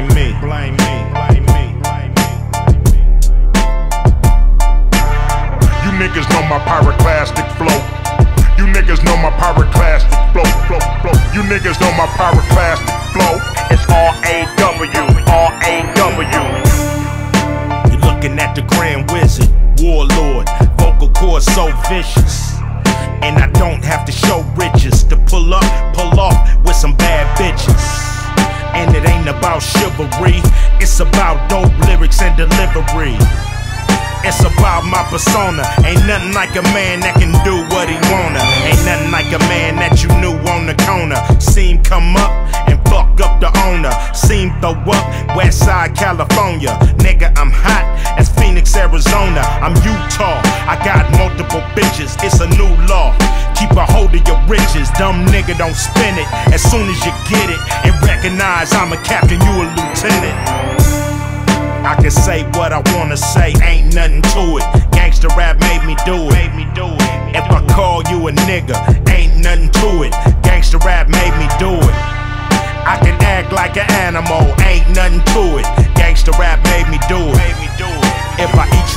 Me, blame me, blame me. You niggas know my pyroclastic flow. You niggas know my pyroclastic flow, flow, flow. You niggas know my pyroclastic flow. It's R A W, R A W. You're looking at the Grand Wizard, Warlord, vocal cords so vicious. And I don't have to show riches to pull up, pull off with some bad bitches. And it ain't about chivalry, it's about dope lyrics and delivery. It's about my persona. Ain't nothing like a man that can do what he wanna. Ain't nothing like a man that you knew on the corner. Seen come up and fuck up the owner. Seen throw up Westside California. Arizona. I'm Utah. I got multiple bitches. It's a new law. Keep a hold of your riches. Dumb nigga, don't spin it. As soon as you get it and recognize I'm a captain, you a lieutenant. I can say what I wanna say, ain't nothing to it. Gangsta rap. Made me do it. If I call you a nigga, ain't nothing to it.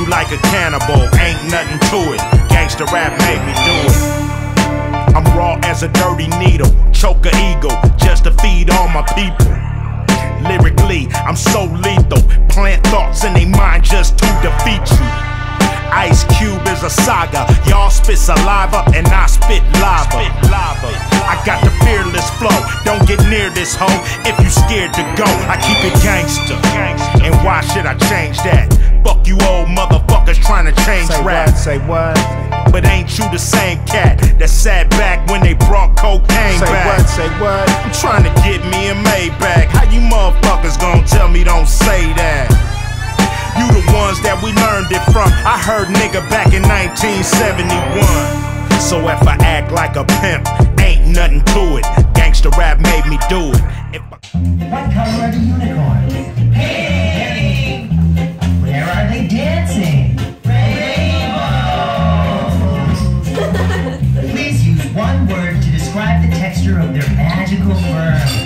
You like a cannibal, ain't nothing to it. Gangsta rap made me do it. I'm raw as a dirty needle, choke a eagle just to feed all my people. Lyrically, I'm so lethal. Plant thoughts in their mind just to defeat you. Ice Cube is a saga. Y'all spit saliva and I spit lava. I got the fearless flow. Don't get near this hoe if you scared to go. I keep it gangster. And why should I change that? Change Say rap. what? Say what? But ain't you the same cat that sat back when they brought cocaine Say back? what? Say what? I'm trying to get me a Maybach. How you motherfuckers gonna tell me don't say that? You the ones that we learned it from. I heard nigga back in 1971. So if I act like a pimp, ain't nothing to it. Gangsta rap made me do it. If I White collar unicorn. of their magical world.